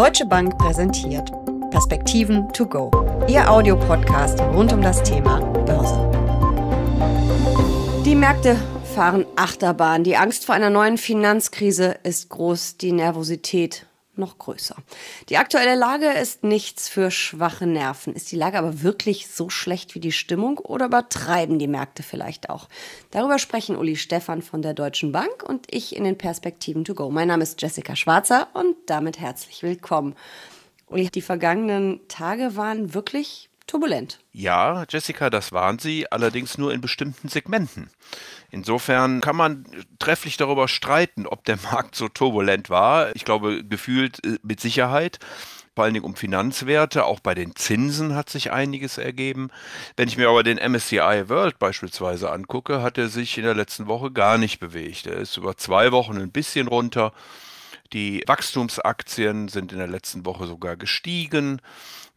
Deutsche Bank präsentiert Perspektiven to go. Ihr Audiopodcast rund um das Thema Börse. Die Märkte fahren Achterbahn. Die Angst vor einer neuen Finanzkrise ist groß, die Nervosität noch größer. Die aktuelle Lage ist nichts für schwache Nerven. Ist die Lage aber wirklich so schlecht wie die Stimmung oder übertreiben die Märkte vielleicht auch? Darüber sprechen Uli Stephan von der Deutschen Bank und ich in den Perspektiven to go. Mein Name ist Jessica Schwarzer und damit herzlich willkommen. Uli, die vergangenen Tage waren wirklich turbulent. Ja, Jessica, das waren sie, allerdings nur in bestimmten Segmenten. Insofern kann man trefflich darüber streiten, ob der Markt so turbulent war. Ich glaube, gefühlt äh, mit Sicherheit vor allen Dingen um Finanzwerte. Auch bei den Zinsen hat sich einiges ergeben. Wenn ich mir aber den MSCI World beispielsweise angucke, hat er sich in der letzten Woche gar nicht bewegt. Er ist über zwei Wochen ein bisschen runter. Die Wachstumsaktien sind in der letzten Woche sogar gestiegen.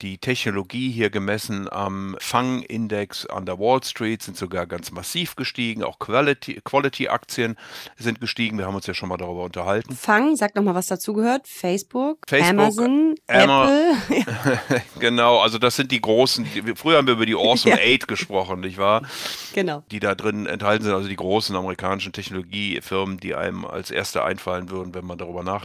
Die Technologie hier gemessen am Fang-Index an der Wall Street sind sogar ganz massiv gestiegen. Auch Quality-Aktien Quality sind gestiegen. Wir haben uns ja schon mal darüber unterhalten. Fang, sag noch mal, was dazu gehört. Facebook, Facebook Amazon, Emma, Apple. genau, also das sind die großen. Früher haben wir über die Awesome ja. Eight gesprochen, nicht wahr? Genau. Die da drin enthalten sind, also die großen amerikanischen Technologiefirmen, die einem als erste einfallen würden, wenn man darüber nachdenkt.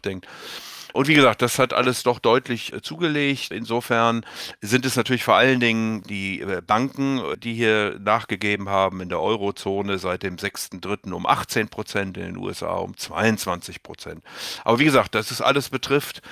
Und wie gesagt, das hat alles doch deutlich äh, zugelegt. Insofern sind es natürlich vor allen Dingen die äh, Banken, die hier nachgegeben haben in der Eurozone seit dem 6.3. um 18 Prozent, in den USA um 22 Prozent. Aber wie gesagt, das ist alles betrifft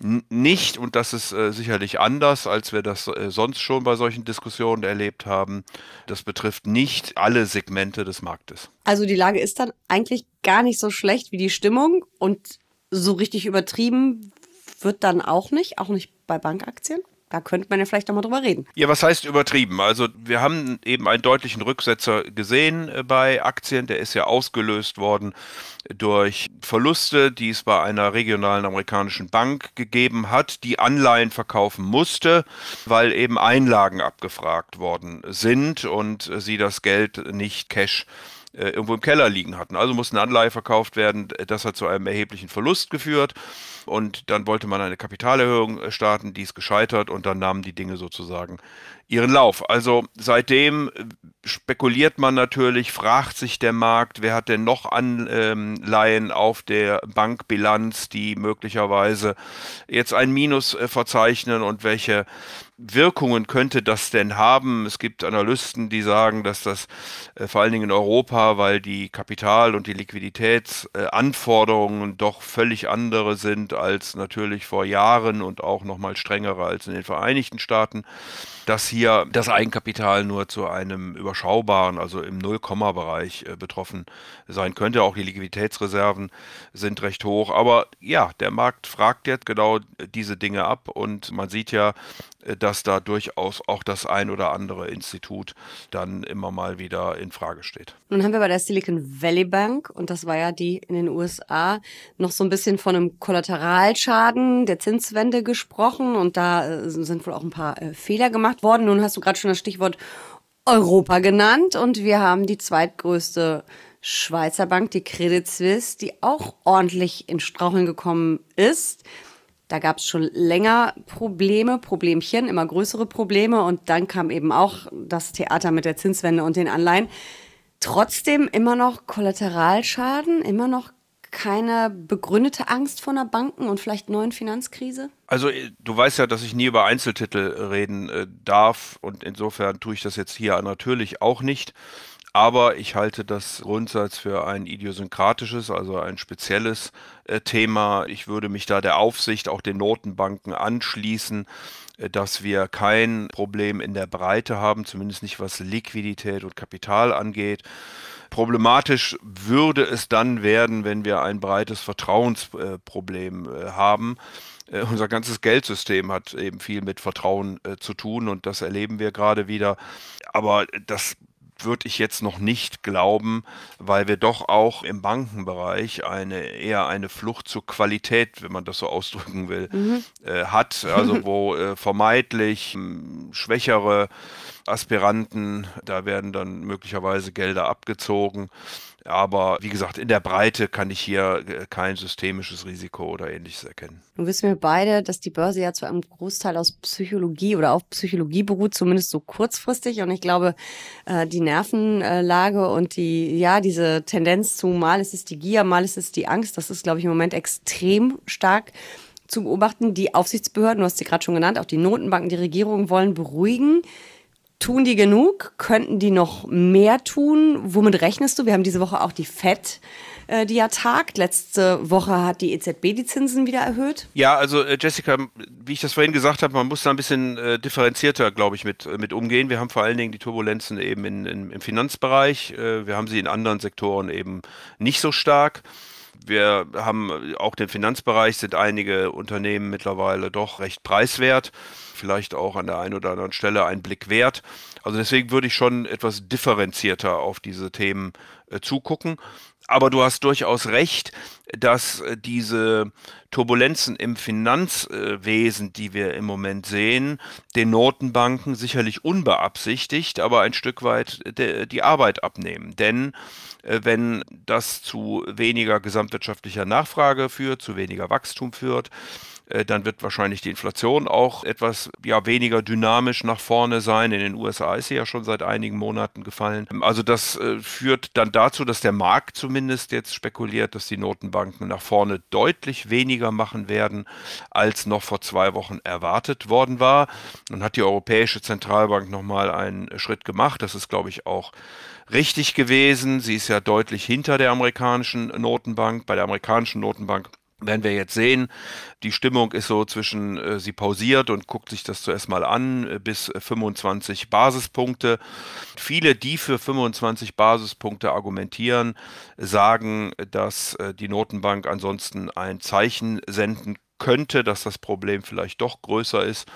nicht, und das ist äh, sicherlich anders, als wir das äh, sonst schon bei solchen Diskussionen erlebt haben, das betrifft nicht alle Segmente des Marktes. Also die Lage ist dann eigentlich gar nicht so schlecht wie die Stimmung und so richtig übertrieben wird dann auch nicht, auch nicht bei Bankaktien. Da könnte man ja vielleicht nochmal drüber reden. Ja, was heißt übertrieben? Also wir haben eben einen deutlichen Rücksetzer gesehen äh, bei Aktien. Der ist ja ausgelöst worden durch Verluste, die es bei einer regionalen amerikanischen Bank gegeben hat, die Anleihen verkaufen musste, weil eben Einlagen abgefragt worden sind und sie das Geld nicht cash äh, irgendwo im Keller liegen hatten. Also musste eine Anleihe verkauft werden. Das hat zu einem erheblichen Verlust geführt. Und dann wollte man eine Kapitalerhöhung äh, starten, die ist gescheitert und dann nahmen die Dinge sozusagen ihren Lauf. Also seitdem äh, spekuliert man natürlich, fragt sich der Markt, wer hat denn noch Anleihen auf der Bankbilanz, die möglicherweise jetzt ein Minus verzeichnen und welche Wirkungen könnte das denn haben? Es gibt Analysten, die sagen, dass das äh, vor allen Dingen in Europa, weil die Kapital- und die Liquiditätsanforderungen äh, doch völlig andere sind als natürlich vor Jahren und auch noch mal strengere als in den Vereinigten Staaten, dass hier das Eigenkapital nur zu einem überschaubaren, also im Nullkomma-Bereich äh, betroffen sein könnte. Auch die Liquiditätsreserven sind recht hoch. Aber ja, der Markt fragt jetzt genau diese Dinge ab und man sieht ja, äh, dass da durchaus auch das ein oder andere Institut dann immer mal wieder in Frage steht. Nun haben wir bei der Silicon Valley Bank, und das war ja die in den USA, noch so ein bisschen von einem Kollateralschaden der Zinswende gesprochen und da äh, sind wohl auch ein paar Fehler gemacht worden. Nun hast du gerade schon das Stichwort Europa genannt und wir haben die zweitgrößte Schweizer Bank, die Credit Suisse, die auch ordentlich in Straucheln gekommen ist. Da gab es schon länger Probleme, Problemchen, immer größere Probleme und dann kam eben auch das Theater mit der Zinswende und den Anleihen. Trotzdem immer noch Kollateralschaden, immer noch keine begründete Angst vor einer Banken- und vielleicht neuen Finanzkrise? Also äh, du weißt ja, dass ich nie über Einzeltitel reden äh, darf und insofern tue ich das jetzt hier natürlich auch nicht. Aber ich halte das Grundsatz für ein idiosynkratisches, also ein spezielles äh, Thema. Ich würde mich da der Aufsicht, auch den Notenbanken anschließen, äh, dass wir kein Problem in der Breite haben, zumindest nicht was Liquidität und Kapital angeht. Problematisch würde es dann werden, wenn wir ein breites Vertrauensproblem äh, haben. Äh, unser ganzes Geldsystem hat eben viel mit Vertrauen äh, zu tun und das erleben wir gerade wieder. Aber das würde ich jetzt noch nicht glauben, weil wir doch auch im Bankenbereich eine eher eine Flucht zur Qualität, wenn man das so ausdrücken will, mhm. äh, hat. Also wo äh, vermeidlich äh, schwächere Aspiranten, da werden dann möglicherweise Gelder abgezogen Aber wie gesagt, in der Breite kann ich hier äh, kein systemisches Risiko oder ähnliches erkennen. Nun wissen wir beide, dass die Börse ja zu einem Großteil aus Psychologie oder auf Psychologie beruht, zumindest so kurzfristig. Und ich glaube, äh, die Nervenlage und die, ja, diese Tendenz zu mal ist es die Gier, mal ist es die Angst, das ist, glaube ich, im Moment extrem stark zu beobachten. Die Aufsichtsbehörden, du hast sie gerade schon genannt, auch die Notenbanken, die Regierungen wollen beruhigen. Tun die genug? Könnten die noch mehr tun? Womit rechnest du? Wir haben diese Woche auch die FED, äh, die ja tagt. Letzte Woche hat die EZB die Zinsen wieder erhöht. Ja, also äh, Jessica, wie ich das vorhin gesagt habe, man muss da ein bisschen äh, differenzierter, glaube ich, mit, mit umgehen. Wir haben vor allen Dingen die Turbulenzen eben in, in, im Finanzbereich. wir haben sie in anderen Sektoren eben nicht so stark. Wir haben auch den Finanzbereich, sind einige Unternehmen mittlerweile doch recht preiswert, vielleicht auch an der einen oder anderen Stelle ein Blick wert. Also deswegen würde ich schon etwas differenzierter auf diese Themen äh, zugucken. Aber du hast durchaus recht, dass äh, diese Turbulenzen im Finanzwesen, die wir im Moment sehen, den Notenbanken sicherlich unbeabsichtigt, aber ein Stück weit die Arbeit abnehmen. Denn äh, wenn das zu weniger gesamtwirtschaftlicher Nachfrage führt, zu weniger Wachstum führt, äh, dann wird wahrscheinlich die Inflation auch etwas ja, weniger dynamisch nach vorne sein. In den USA ist sie ja schon seit einigen Monaten gefallen. Also das äh, führt dann dazu, dass der Markt zumindest jetzt spekuliert, dass die Notenbanken nach vorne deutlich weniger machen werden, als noch vor zwei Wochen erwartet worden war. Nun hat die Europäische Zentralbank nochmal einen Schritt gemacht. Das ist, glaube ich, auch richtig gewesen. Sie ist ja deutlich hinter der amerikanischen Notenbank. Bei der amerikanischen Notenbank werden wir jetzt sehen. Die Stimmung ist so zwischen, äh, sie pausiert und guckt sich das zuerst mal an, äh, bis 25 Basispunkte. Viele, die für 25 Basispunkte argumentieren, sagen, dass äh, die Notenbank ansonsten ein Zeichen senden könnte, dass das Problem vielleicht doch größer ist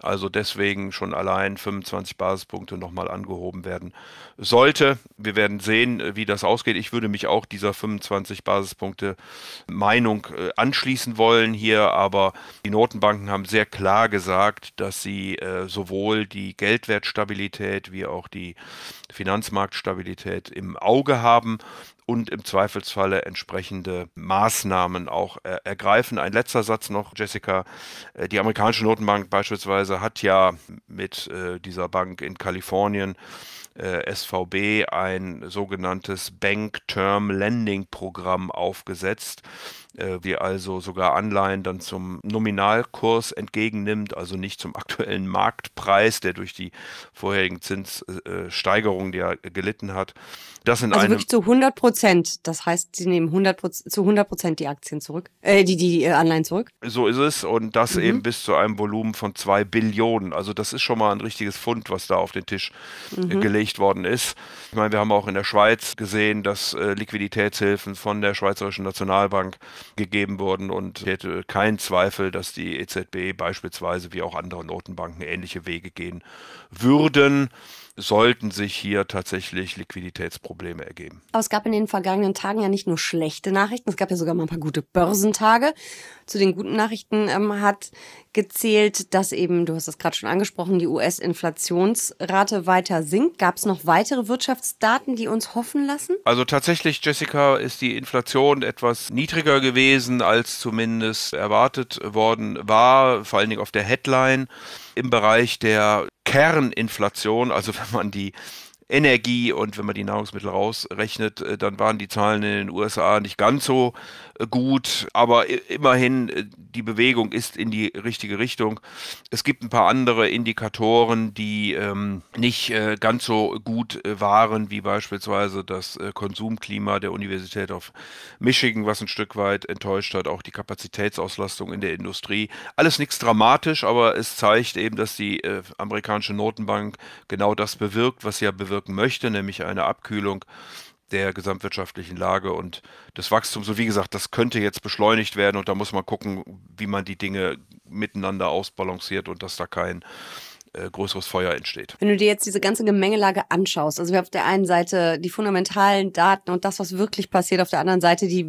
also deswegen schon allein 25 Basispunkte nochmal angehoben werden sollte. Wir werden sehen, wie das ausgeht. Ich würde mich auch dieser 25 Basispunkte Meinung äh, anschließen wollen hier, aber die Notenbanken haben sehr klar gesagt, dass sie äh, sowohl die Geldwertstabilität wie auch die Finanzmarktstabilität im Auge haben und im Zweifelsfalle entsprechende Maßnahmen auch äh, ergreifen. Ein letzter Satz noch, Jessica. Äh, die amerikanische Notenbank beispielsweise hat ja mit äh, dieser Bank in Kalifornien äh, SVB ein sogenanntes Bank Term Lending Programm aufgesetzt, äh, wie also sogar Anleihen dann zum Nominalkurs entgegennimmt, also nicht zum aktuellen Marktpreis, der durch die vorherigen Zinssteigerungen, die er gelitten hat. Das in also einem wirklich zu 100 Prozent. Das heißt, sie nehmen 100 zu 100 Prozent die Aktien zurück, äh, die, die äh, Anleihen zurück. So ist es und das mhm. eben bis zu einem Volumen von zwei Billionen. Also das ist schon mal ein richtiges Fund, was da auf den Tisch äh, mhm. gelegt worden ist. Ich meine, wir haben auch in der Schweiz gesehen, dass äh, Liquiditätshilfen von der Schweizerischen Nationalbank gegeben wurden und ich hätte keinen Zweifel, dass die EZB beispielsweise wie auch andere Notenbanken ähnliche Wege gehen würden sollten sich hier tatsächlich Liquiditätsprobleme ergeben. Aber es gab in den vergangenen Tagen ja nicht nur schlechte Nachrichten, es gab ja sogar mal ein paar gute Börsentage. Zu den guten Nachrichten ähm, hat gezählt, dass eben, du hast es gerade schon angesprochen, die US-Inflationsrate weiter sinkt. Gab es noch weitere Wirtschaftsdaten, die uns hoffen lassen? Also tatsächlich, Jessica, ist die Inflation etwas niedriger gewesen, als zumindest erwartet worden war, vor allen Dingen auf der Headline im Bereich der Kerninflation, also wenn man die Energie und wenn man die Nahrungsmittel rausrechnet, äh, dann waren die Zahlen in den USA nicht ganz so äh, gut, aber immerhin äh, die Bewegung ist in die richtige Richtung. Es gibt ein paar andere Indikatoren, die ähm, nicht äh, ganz so gut waren, wie beispielsweise das Konsumklima der Universität of Michigan, was ein Stück weit enttäuscht hat, auch die Kapazitätsauslastung in der Industrie. Alles nichts dramatisch, aber es zeigt eben, dass die amerikanische Notenbank genau das bewirkt, was sie ja bewirken möchte, nämlich eine Abkühlung der gesamtwirtschaftlichen Lage und des Wachstums. Und wie gesagt, das könnte jetzt beschleunigt werden und da muss man gucken, wie man die Dinge miteinander ausbalanciert und dass da kein äh, größeres Feuer entsteht. Wenn du dir jetzt diese ganze Gemengelage anschaust, also wir haben auf der einen Seite die fundamentalen Daten und das, was wirklich passiert, auf der anderen Seite die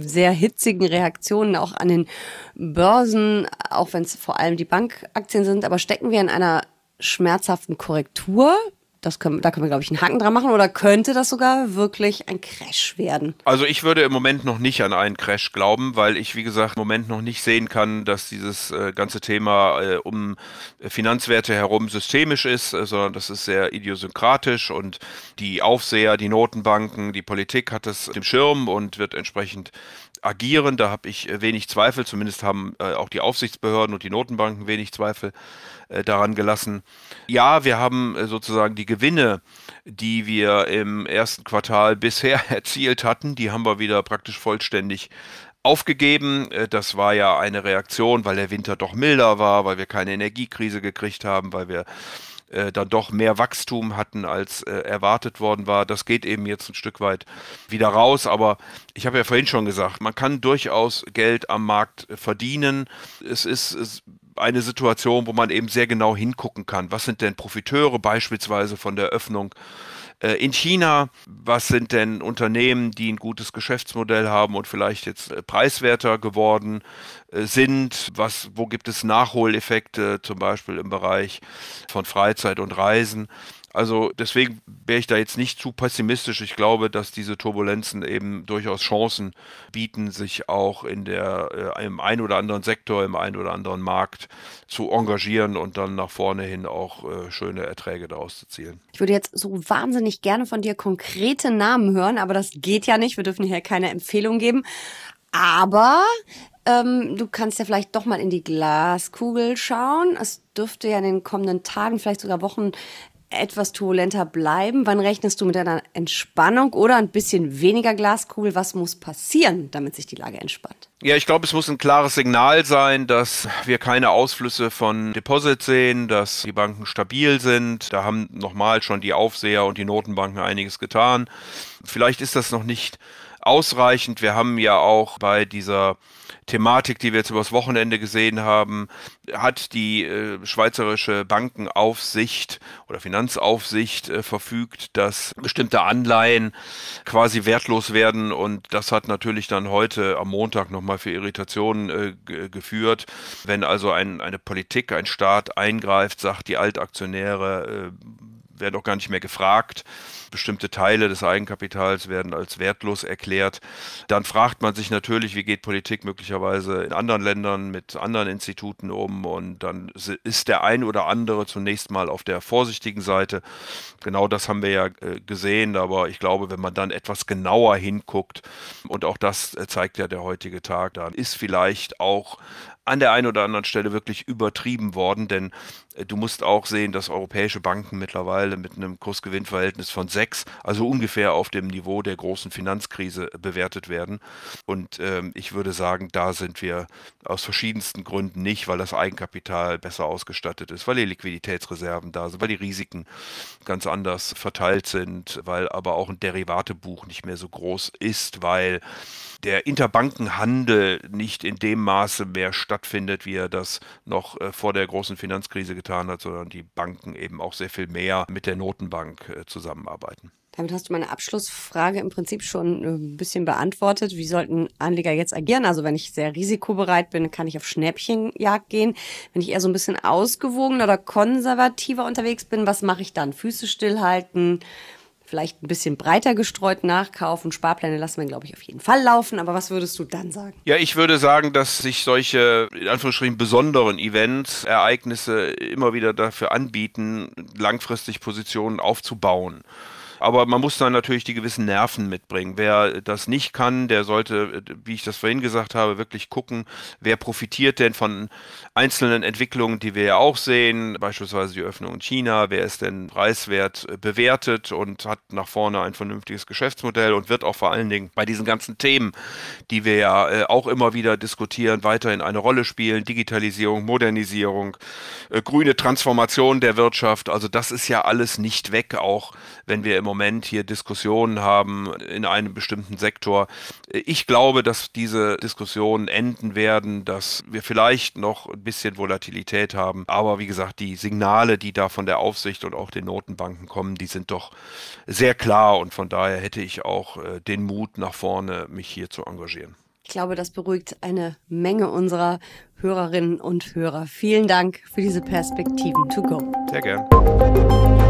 sehr hitzigen Reaktionen auch an den Börsen, auch wenn es vor allem die Bankaktien sind, aber stecken wir in einer schmerzhaften Korrektur das können, da können wir, glaube ich, einen Haken dran machen. Oder könnte das sogar wirklich ein Crash werden? Also ich würde im Moment noch nicht an einen Crash glauben, weil ich, wie gesagt, im Moment noch nicht sehen kann, dass dieses äh, ganze Thema äh, um Finanzwerte herum systemisch ist, äh, sondern das ist sehr idiosynkratisch und die Aufseher, die Notenbanken, die Politik hat es im Schirm und wird entsprechend agieren. Da habe ich äh, wenig Zweifel, zumindest haben äh, auch die Aufsichtsbehörden und die Notenbanken wenig Zweifel äh, daran gelassen. Ja, wir haben äh, sozusagen die Gewinne, die wir im ersten Quartal bisher erzielt hatten, die haben wir wieder praktisch vollständig aufgegeben. Äh, das war ja eine Reaktion, weil der Winter doch milder war, weil wir keine Energiekrise gekriegt haben, weil wir äh, dann doch mehr Wachstum hatten, als äh, erwartet worden war. Das geht eben jetzt ein Stück weit wieder raus. Aber ich habe ja vorhin schon gesagt, man kann durchaus Geld am Markt verdienen. Es ist, es eine Situation, wo man eben sehr genau hingucken kann. Was sind denn Profiteure beispielsweise von der Öffnung äh, in China, was sind denn Unternehmen, die ein gutes Geschäftsmodell haben und vielleicht jetzt äh, preiswerter geworden äh, sind? Was, wo gibt es Nachholeffekte, zum Beispiel im Bereich von Freizeit und Reisen? Also deswegen wäre ich da jetzt nicht zu pessimistisch. Ich glaube, dass diese Turbulenzen eben durchaus Chancen bieten, sich auch in der, äh, im einen oder anderen Sektor, im einen oder anderen Markt zu engagieren und dann nach vorne hin auch äh, schöne Erträge daraus zu zielen. Ich würde jetzt so wahnsinnig gerne von dir konkrete Namen hören, aber das geht ja nicht. Wir dürfen hier keine Empfehlung geben. Aber ähm, du kannst ja vielleicht doch mal in die Glaskugel schauen. Es dürfte ja in den kommenden Tagen, vielleicht sogar Wochen etwas turbulenter bleiben? Wann rechnest du mit einer Entspannung oder ein bisschen weniger Glaskugel? Was muss passieren, damit sich die Lage entspannt? Ja, ich glaube, es muss ein klares Signal sein, dass wir keine Ausflüsse von Deposits sehen, dass die Banken stabil sind. Da haben nochmal schon die Aufseher und die Notenbanken einiges getan. Vielleicht ist das noch nicht ausreichend. Wir haben ja auch bei dieser Thematik, die wir jetzt übers Wochenende gesehen haben, hat die äh, schweizerische Bankenaufsicht oder Finanzaufsicht äh, verfügt, dass bestimmte Anleihen quasi wertlos werden und das hat natürlich dann heute am Montag nochmal für Irritationen äh, geführt. Wenn also ein, eine Politik, ein Staat eingreift, sagt, die Altaktionäre äh, werden auch gar nicht mehr gefragt bestimmte Teile des Eigenkapitals werden als wertlos erklärt. Dann fragt man sich natürlich, wie geht Politik möglicherweise in anderen Ländern mit anderen Instituten um und dann ist der ein oder andere zunächst mal auf der vorsichtigen Seite. Genau das haben wir ja äh, gesehen, aber ich glaube, wenn man dann etwas genauer hinguckt und auch das äh, zeigt ja der heutige Tag, dann ist vielleicht auch an der einen oder anderen Stelle wirklich übertrieben worden, denn äh, du musst auch sehen, dass europäische Banken mittlerweile mit einem Kursgewinnverhältnis von 6, also ungefähr auf dem Niveau der großen Finanzkrise bewertet werden. Und ähm, ich würde sagen, da sind wir aus verschiedensten Gründen nicht, weil das Eigenkapital besser ausgestattet ist, weil die Liquiditätsreserven da sind, weil die Risiken ganz anders verteilt sind, weil aber auch ein Derivatebuch nicht mehr so groß ist, weil der Interbankenhandel nicht in dem Maße mehr stattfindet, wie er das noch äh, vor der großen Finanzkrise getan hat, sondern die Banken eben auch sehr viel mehr mit der Notenbank äh, zusammenarbeiten. Damit hast du meine Abschlussfrage im Prinzip schon äh, ein bisschen beantwortet. Wie sollten Anleger jetzt agieren? Also wenn ich sehr risikobereit bin, kann ich auf Schnäppchenjagd gehen. Wenn ich eher so ein bisschen ausgewogener oder konservativer unterwegs bin, was mache ich dann? Füße stillhalten? Vielleicht ein bisschen breiter gestreut nachkaufen. Sparpläne lassen wir, glaube ich, auf jeden Fall laufen. Aber was würdest du dann sagen? Ja, ich würde sagen, dass sich solche, in Anführungsstrichen, besonderen Events, Ereignisse immer wieder dafür anbieten, langfristig Positionen aufzubauen. Aber man muss dann natürlich die gewissen Nerven mitbringen. Wer das nicht kann, der sollte, wie ich das vorhin gesagt habe, wirklich gucken, wer profitiert denn von einzelnen Entwicklungen, die wir ja auch sehen, beispielsweise die Öffnung in China, wer ist denn preiswert bewertet und hat nach vorne ein vernünftiges Geschäftsmodell und wird auch vor allen Dingen bei diesen ganzen Themen, die wir ja äh, auch immer wieder diskutieren, weiterhin eine Rolle spielen. Digitalisierung, Modernisierung, äh, grüne Transformation der Wirtschaft. Also das ist ja alles nicht weg, auch wenn wir im Moment hier Diskussionen haben in einem bestimmten Sektor. Ich glaube, dass diese Diskussionen enden werden, dass wir vielleicht noch ein bisschen Volatilität haben. Aber wie gesagt, die Signale, die da von der Aufsicht und auch den Notenbanken kommen, die sind doch sehr klar. Und von daher hätte ich auch äh, den Mut nach vorne, mich hier zu engagieren. Ich glaube, das beruhigt eine Menge unserer Hörerinnen und Hörer. Vielen Dank für diese Perspektiven to go. Sehr gern.